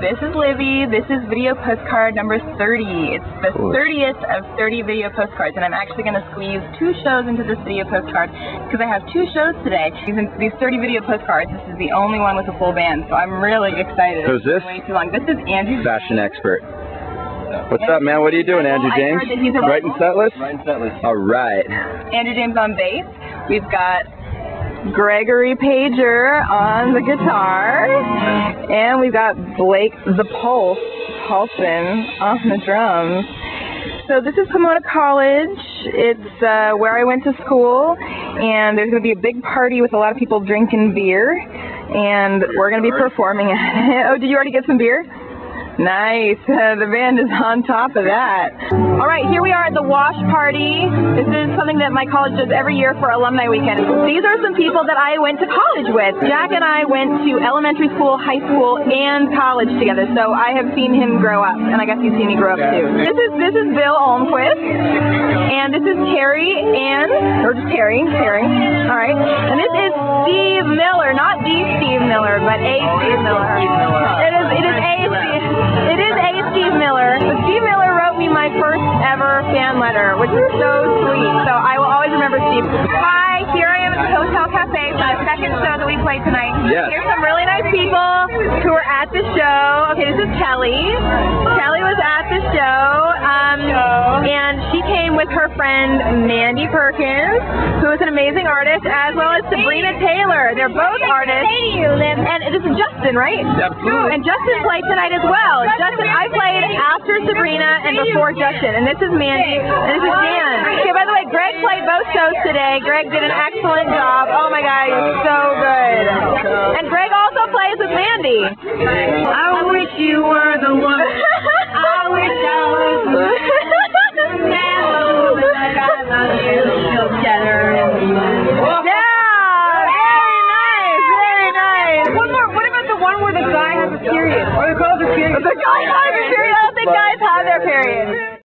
This is Libbie. This is video postcard number 30. It's the Cool. 30th of 30 video postcards, and I'm actually going to squeeze two shows into this video postcard because I have two shows today. These, these 30 video postcards, this is the only one with a full band, so I'm really excited. Who's this? Way too long. This is Andrew. Fashion expert. What's up, man? What are you doing, Andrew James? heard that he's a- Writing set list? Setlist. All right. Andrew James on bass. We've got Gregory Pager on the guitar. And we've got Blake the Pulse Paulson on the drums. So this is Pomona College. It's uh, where I went to school. And there's going to be a big party with a lot of people drinking beer. And we're going to be performing at it. Oh, did you already get some beer? Nice. Uh, the band is on top of that. All right, here we are at the wash party. This is something that my college does every year for alumni weekend. These are some people that I went to college with. Jack and I went to elementary school, high school, and college together. So I have seen him grow up, and I guess you've seen me grow up too. This is this is Bill Olmquist, and this is Terry and or just Terry, Terry. All right, and this is Steve Miller, not the Steve Miller, but a Steve Miller. It is a Steve. It is a Steve Miller. Steve Miller wrote me my first ever fan letter, which is so sweet. So I Hotel Cafe the second show that we played tonight. Yes. Here's some really nice people who were at the show. Okay, this is Kelly. Kelly was at the show. Um, and she came with her friend Mandi Perkins, who is an amazing artist, as well as Sabrina Taylor. They're both artists. And this is Justin, right? Absolutely. And Justin played tonight as well. Justin, I played after Sabrina and before Justin. And this is Mandi, and this is Dan. Okay, by the way, Greg played both shows today. Greg did an excellent job. Oh my God, he was so good. And Greg also plays with Mandi. I wish you were the one. I wish I was. Yeah, very nice, very nice. One more. What about the one where the guy has a period? What do you call the kid? The guy has a period. I don't think guys have their period.